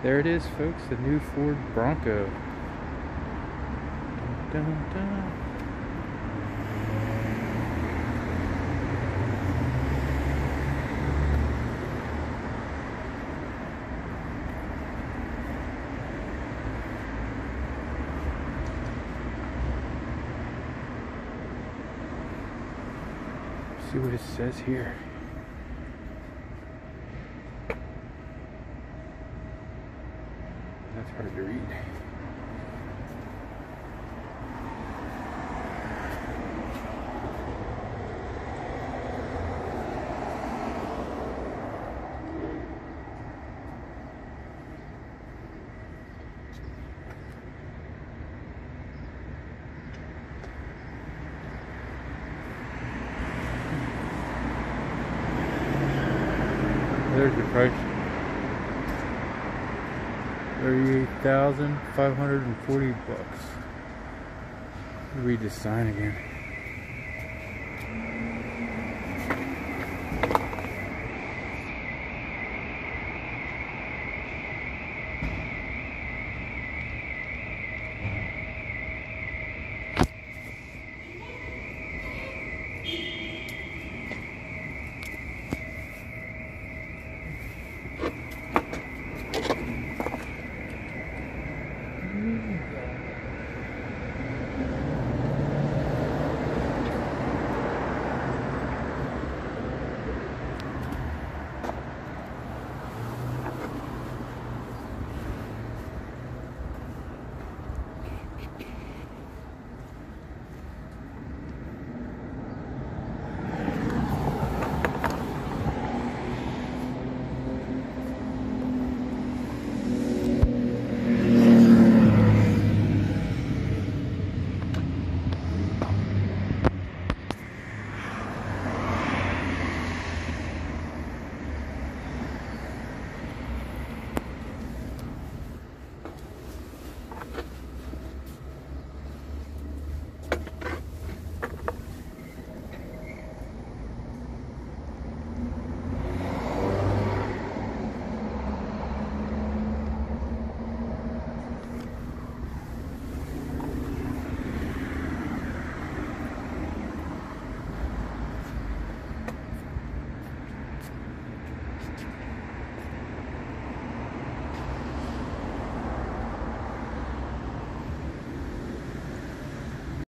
There it is, folks, the new Ford Bronco. Dun, dun, dun. See what it says here. That's hard to read. There's the price. Thirty-eight thousand five hundred and forty bucks. Read the sign again.